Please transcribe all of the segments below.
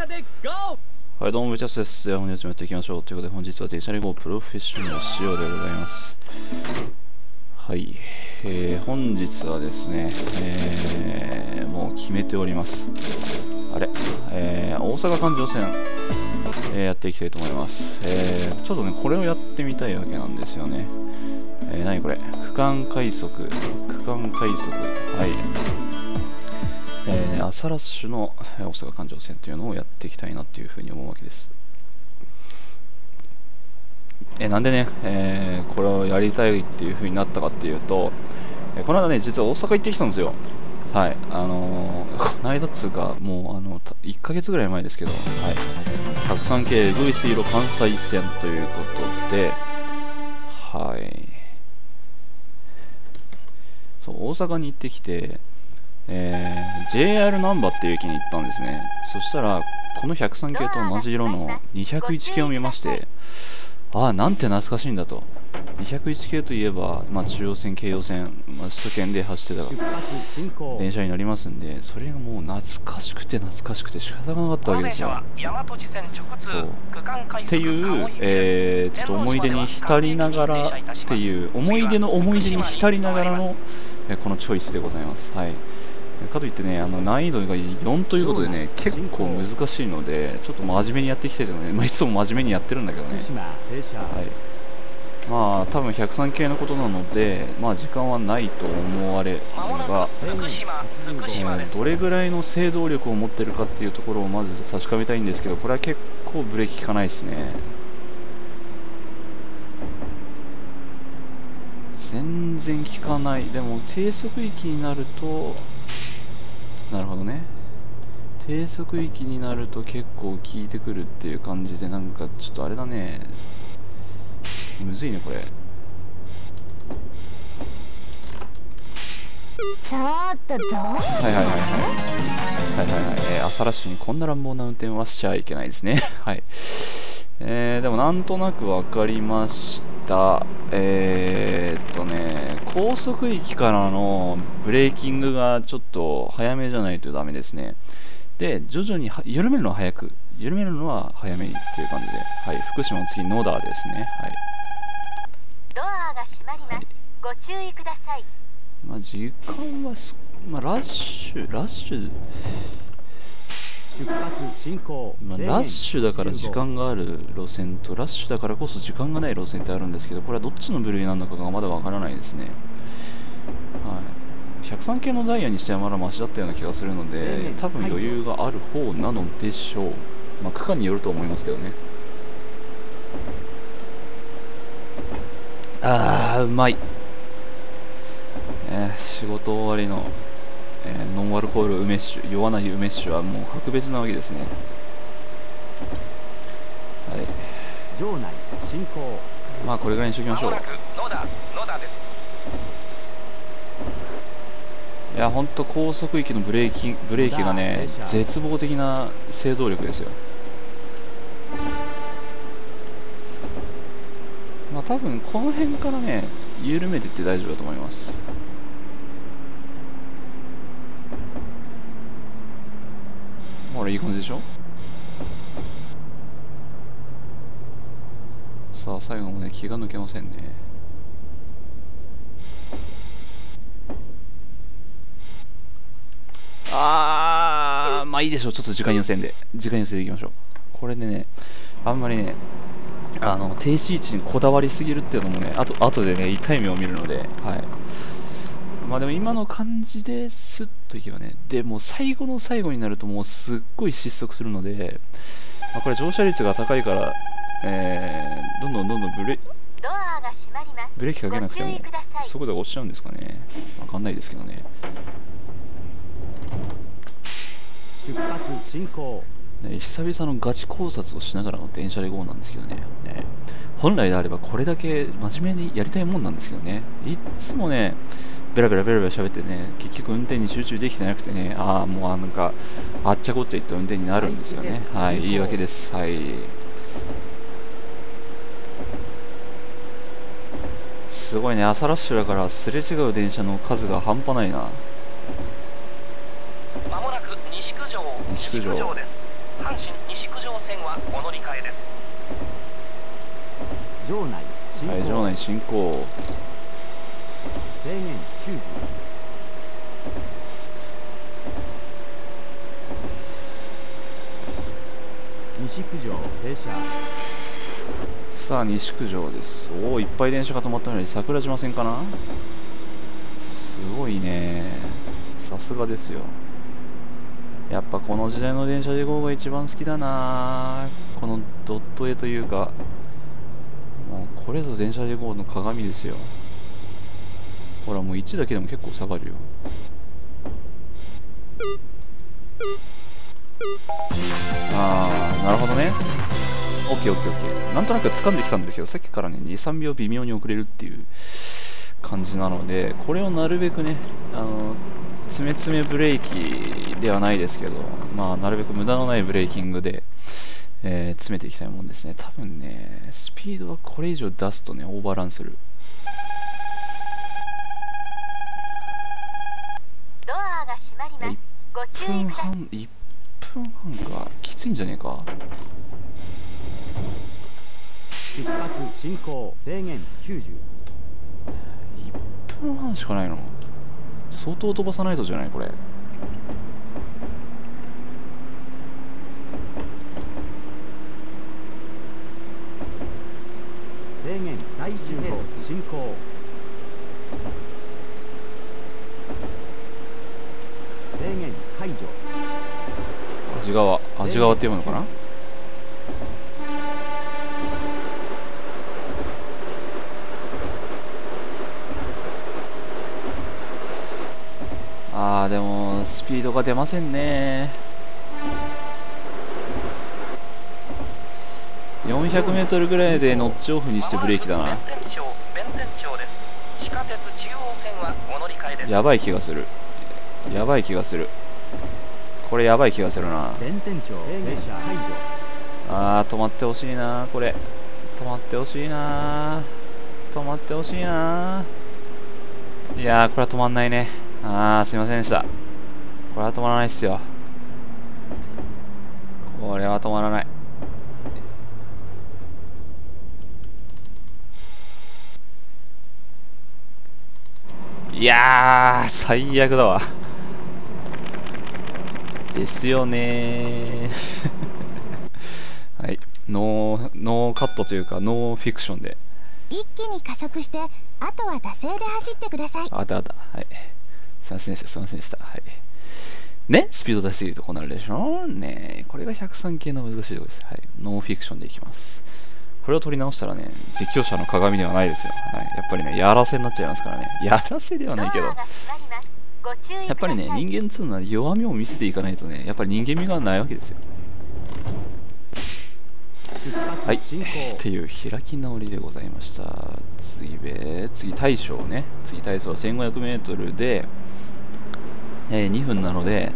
車で GO! はい、どうも、ブチャスです。では本日もやっていきましょう。ということで、本日は電車レゴプロフェッショナル仕様でございます。はい、えー、本日はですね、えー、もう決めております。あれ、えー、大阪環状線、えーやっていきたいと思います。えー、ちょっとね、これをやってみたいわけなんですよね。えー、何これ？区間快速、区間快速、はい。えー、朝ラッシュの大阪環状線というのをやっていきたいなっていうふうに思うわけです。えーなんでね、えーこれをやりたいっていうふうになったかっていうと、えーこの間ね、実は大阪行ってきたんですよ。はい、あのーこの間っつうか、もうあの1ヶ月ぐらい前ですけど、はい、103系エグイス色関西線ということで、はい、そう大阪に行ってきて、えー JR ナンバっていう駅に行ったんですね。そしたらこの103系と同じ色の201系を見ましてああなんて懐かしいんだと。201系といえば、まあ、中央線京葉線、まあ、首都圏で走ってた電車になりますんでそれがもう懐かしくて懐かしくて仕方がなかったわけですよ。そう。っていう、えーちょっと思い出に浸りながらっていう思い出の思い出に浸りながらの、えーこのチョイスでございます、はい、かといってねあの難易度が4ということでね結構難しいのでちょっと真面目にやっていきたいと思います、まあ、いつも真面目にやってるんだけどね、はい、まあ多分103系のことなので、まあ、時間はないと思われるが、えーどれぐらいの制動力を持ってるかっていうところをまず確かめたいんですけどこれは結構ブレーキ効かないですね。全然効かない。でも低速域になるとなるほどね。低速域になると結構効いてくるっていう感じでなんかちょっとあれだね。むずいねこれ。ちょっとどうはいはいはいはい。はいはいはい、えー、朝ラッシュにこんな乱暴な運転はしちゃいけないですね。はい。えー、でもなんとなく分かりました。えー、高速域からのブレーキングがちょっと早めじゃないとダメですね。で徐々には緩めるのは早く。緩めるのは早めにっていう感じで。はい福島の次野田ですね。はい。ドアが閉まります、はい。ご注意ください。まあ、時間はす、まあ、ラッシュ、ラッシュ、まあ、ラッシュだから時間がある路線と、ラッシュだからこそ時間がない路線ってあるんですけど、これはどっちの部類なのかがまだわからないですね。はい、103系のダイヤにしてはまだマシだったような気がするので、多分余裕がある方なのでしょう。まあ、区間によると思いますけどね。あー、うまい。えー仕事終わりの、えーノンアルコール梅酒酔わない梅酒はもう格別なわけですね。はい。場内進行まあこれぐらいにしておきましょう。いや本当高速域のブレーキブレーキがね絶望的な制動力ですよ。まあ多分この辺からね緩めてって大丈夫だと思います。ほらいい感じでしょ？さあ最後もね気が抜けませんね。あーまあいいでしょう。ちょっと時間優先で。時間優先でいきましょう。これでねあんまりねあの停止位置にこだわりすぎるっていうのもねあと後でね痛い目を見るのではい。まあでも今の感じでスッといけばねでもう最後の最後になるともうすっごい失速するので、まあ、これ乗車率が高いからえー、どんどんどんどんブレドアが閉まります。ブレーキかけなくてもご注意ください。速度が落ちちゃうんですかね。わかんないですけどね。出発進行。ね久々のガチ考察をしながらの電車で GO なんですけどね。ね本来であればこれだけ真面目にやりたいもんなんですけどね。いっつもねベラベラベラベラ喋ってね結局運転に集中できてなくてねああもうあなんかあっちゃこっちゃいった運転になるんですよね。はい言い訳です。はい。すごいね。朝ラッシュだからすれ違う電車の数が半端ないな。まもなく西九条。西九条。です。阪神西九条線はお乗り換えです。場内進行、はい場内進行。制限90西九条停車さあ西九条です。おおいっぱい電車が止まったのに桜島線かな？すごいね。さすがですよ。やっぱこの時代の電車で GO が一番好きだな。このドット絵というかもうこれぞ電車で GO の鏡ですよ。ほらもう1だけでも結構下がるよ。あーなるほどね。オッケーオッケーオッケー。なんとなく掴んできたんだけどさっきからね23秒微妙に遅れるっていう感じなのでこれをなるべくねあの詰め詰めブレーキではないですけどまあなるべく無駄のないブレーキングで、えー詰めていきたいもんですね。多分ねスピードはこれ以上出すとねオーバーランする。ドアが閉まります。ご注1分意ください。半1分半か。きついんじゃねえか。出発進行制限90 1分半しかないの。相当飛ばさないとじゃないこれ。制限第1並走進行制限解除味川味川って読むのかな？あーでもスピードが出ませんね。400m ぐらいでノッチオフにしてブレーキだな。やばい気がする。やばい気がするこれやばい気がするな。あー止まってほしいな。これ。止まってほしいな。止まってほしいな。いやーこれは止まんないね。あーすいませんでした。これは止まらないっすよ。これは止まらない。いやー最悪だわですよね。ー はい。ノーノーカットというかノーフィクションで。一気に加速してあとは惰性で走ってください。あったあった。はい。すいませんでしたすいませんでした。はい。ね？スピード出しすぎるとこうなるでしょ？ね。これが103系の難しいところです。はい。ノーフィクションでいきます。これを取り直したらね実況者の鏡ではないですよ、はい、やっぱりねやらせになっちゃいますからね。やらせではないけどやっぱりね人間っつうのは弱みを見せていかないとねやっぱり人間味がないわけですよ。出はい。っていう開き直りでございました。次べ次大将ね。次大将 1500m で、えー2分なので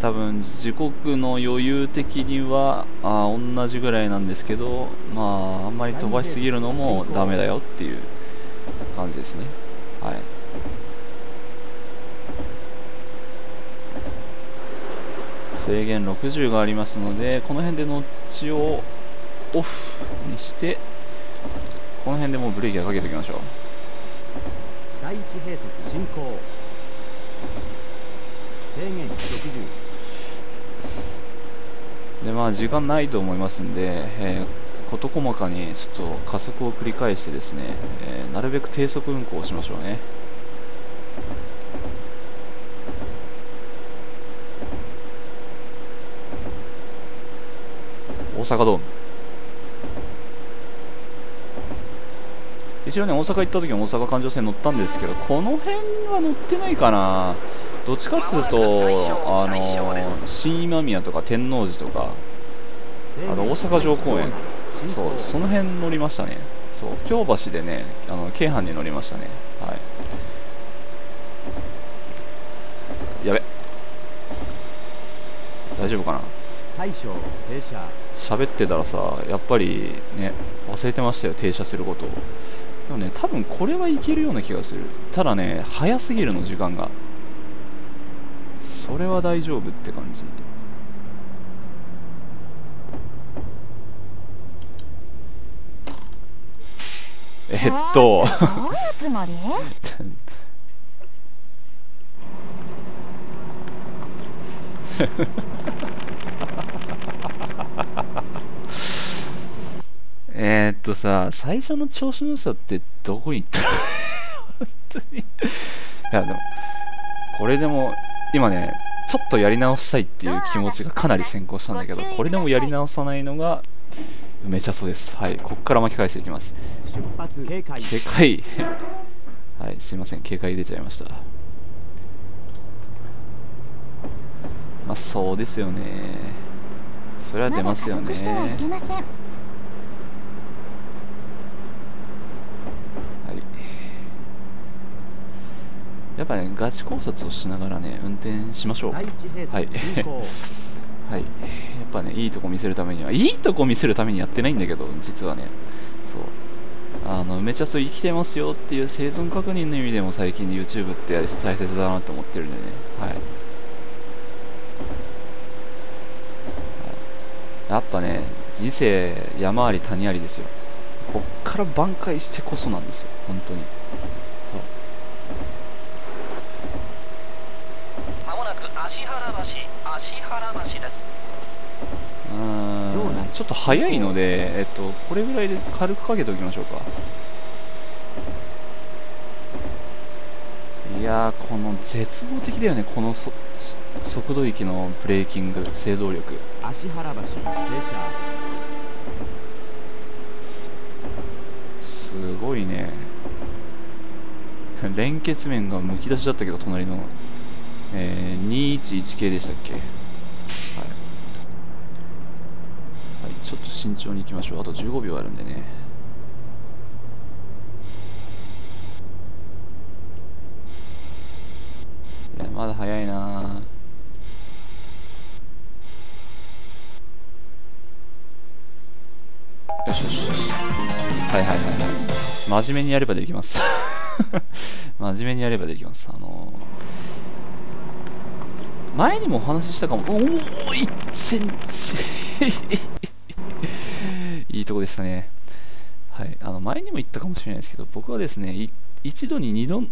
多分時刻の余裕的にはあー同じぐらいなんですけどまああんまり飛ばしすぎるのもダメだよっていう感じですね。はい制限60がありますのでこの辺でノッチをオフにしてこの辺でもうブレーキはかけておきましょう。第一閉塞進行。制限60でまあ時間ないと思いますんで、えー事細かにちょっと加速を繰り返してですね、えーなるべく低速運行をしましょうね阪ドーム。一応ね大阪行った時は大阪環状線乗ったんですけどこの辺は乗ってないかな。どっちかっつうとあの新今宮とか天王寺とかあの大阪城公園。そうその辺乗りましたね。そう京橋でねあの京阪に乗りましたね。はい。やべ。大丈夫かな？大将停車。喋ってたらさやっぱりね忘れてましたよ停車することを。でもね多分これはいけるような気がする。ただね早すぎるの時間が。それは大丈夫って感じ。えっと。えーっとさ最初の調子の良さってどこに行ったの？本当に。いやでもこれでも今ねちょっとやり直したいっていう気持ちがかなり先行したんだけどこれでもやり直さないのが梅茶そです。はいこっから巻き返していきます。出発警戒。警戒。はいすいません。警戒出ちゃいました。まあそうですよね。それは出ますよね速してはいけませんはいやっぱねガチ考察をしながらね運転しましょう。はい。はい、やっぱね、いいとこ見せるためには、いいとこ見せるためにやってないんだけど、実はね、そう、あの、めちゃそう生きてますよっていう生存確認の意味でも最近 YouTube って大切だなと思ってるんでね、はい。はい。やっぱね、人生山あり谷ありですよ。こっから挽回してこそなんですよ、本当に。そう。まもなく芦原橋芦原橋ですうーん。ちょっと早いので、えっと、これぐらいで軽くかけておきましょうか。いやーこの絶望的だよね。このそす速度域のブレーキング制動力。芦原橋停車すごいね。連結面がむき出しだったけど隣の、えー、211系でしたっけ？はい、はい、ちょっと慎重に行きましょう。あと15秒あるんでね。いやまだ早いな。よしよしよし。はいはいはいはい。真面目にやればできます。真面目にやればできます。あのー前にもお話ししたかも。おお1センチいいとこでしたね。はい。あの前にも言ったかもしれないですけど僕はですねい一度に二度に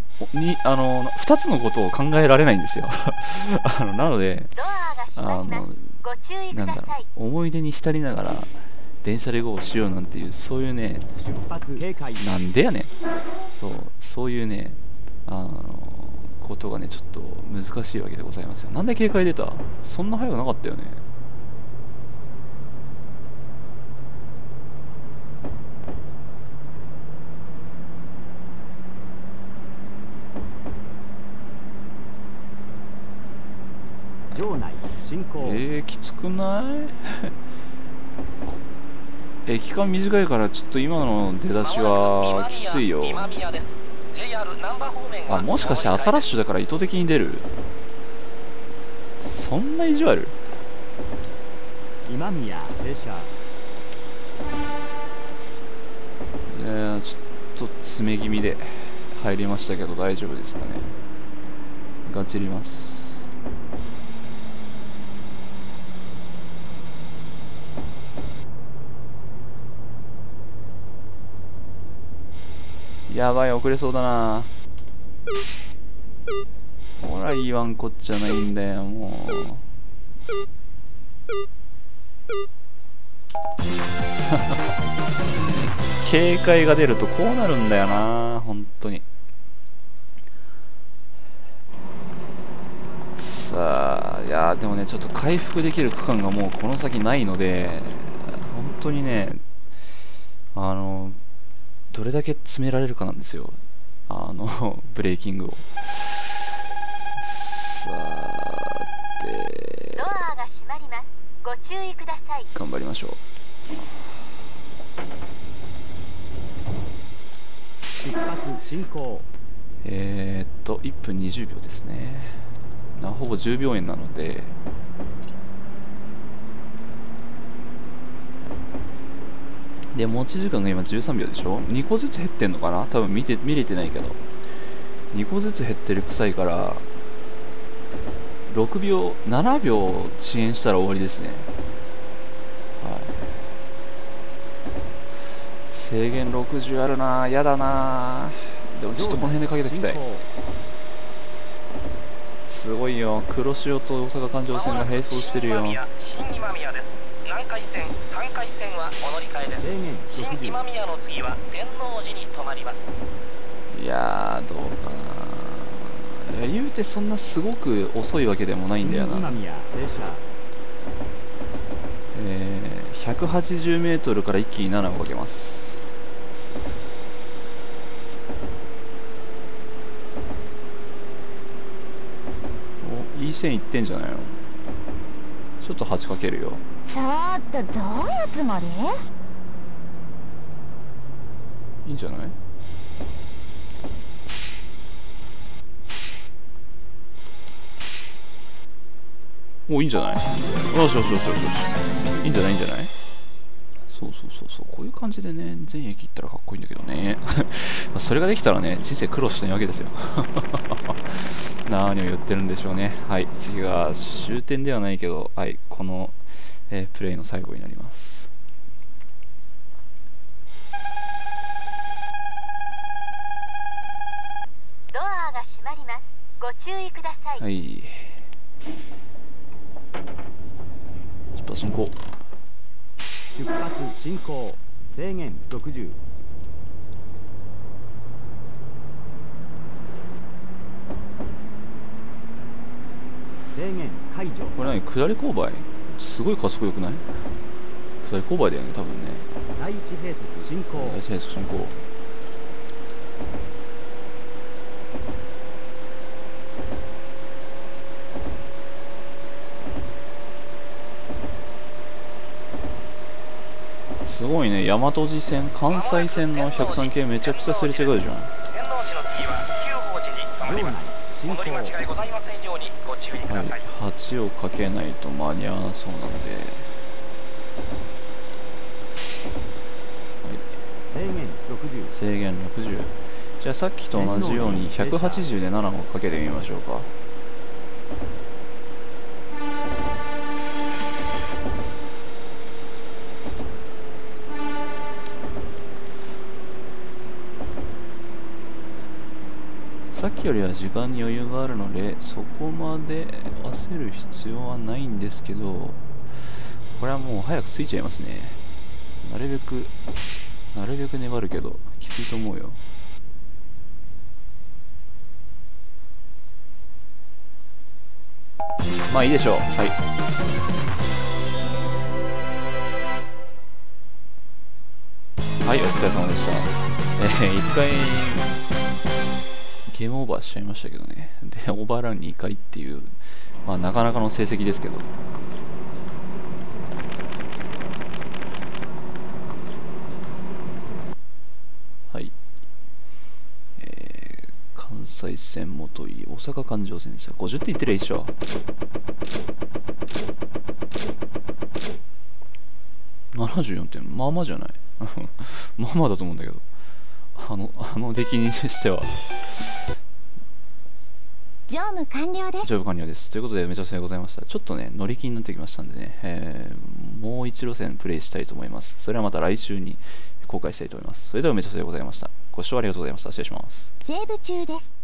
あの2つのことを考えられないんですよ。あのなのであのなんだろう。思い出に浸りながら電車で GO しようなんていうそういうね出発警戒。なんでやねん。そうそういうねあのことがねちょっと難しいわけでございますよ。なんで警戒出た？そんな早くなかったよね。場内進行。えー、きつくない？こえ期間短いからちょっと今の出だしはきついよあもしかして朝ラッシュだから意図的に出る？そんな意地悪？今宮停車。いやーちょっと詰め気味で入りましたけど大丈夫ですかね？ガチりますやばい遅れそうだな。ほら言わんこっちゃないんだよもう。警戒が出るとこうなるんだよな本当に。さあいやでもねちょっと回復できる区間がもうこの先ないので本当にねあのどれだけ詰められるかなんですよ。あの ブレーキングを。さてドアが閉まりますご注意ください頑張りましょう。出発進行。えー、っと1分20秒ですね。あほぼ10秒円なのでで持ち時間が今13秒でしょ？2個ずつ減ってんのかな？多分見て見れてないけど。2個ずつ減ってる臭いから6秒7秒遅延したら終わりですね。はい。さ制限60あるな。やだな。でもちょっとこの辺でかけておきたい。すごいよ。黒潮と大阪環状線が並走してるよ。新今宮です南海線関海線はお乗り換えです。新60今宮の次は天王寺に停まります。いやーどうかな。いや言うてそんなすごく遅いわけでもないんだよな。新今宮停車。えー、180m から一気に7をかけます。おいい線いってんじゃないの？ちょっと8かけるよちょっとどういうつもりいいんじゃない？おいいんじゃない？よしよしよしよしよし。いいんじゃない？いいんじゃない？そうそうそうそう。こういう感じでね全駅行ったらかっこいいんだけどね。それができたらね人生苦労してないわけですよ。何を言ってるんでしょうね。はい。次が終点ではないけどはい。この、えープレイの最後になります。ドアが閉まります。ご注意ください、はい。出発進行。出発進行。制限60制限解除。これ何下り勾配？すごい加速よくない？下り勾配だよね、多分ね。第一閉塞進行第一閉塞進行。すごいね、大和路線、関西線の103系めちゃくちゃすれ違うじゃん。進戻り間違い。行ございませんようにご注意くはい。ださい、、8をかけないと間に合わなそうなので、制限60制限60じゃあさっきと同じように180で7をかけてみましょうかよりは時間に余裕があるのでそこまで焦る必要はないんですけどこれはもう早くついちゃいますね。なるべくなるべく粘るけどきついと思うよ。まあいいでしょう。はい。はいお疲れ様でした。えー、1回ゲームオーバーしちゃいましたけどねで オーバーラン2回っていうまあなかなかの成績ですけどはい。えー、関西線元井、大阪環状線車、50点いってりゃいいっしょ。74点、まあまあじゃない。まあまあだと思うんだけど。あの、あの出来にしては、務完了です丈夫完了です。ということで、めちゃくちゃございました。ちょっとね、乗り気になってきましたんでね、えーもう一路線プレイしたいと思います。それはまた来週に公開したいと思います。それではめちゃくちゃございました。ご視聴ありがとうございました。失礼します。セーブ中です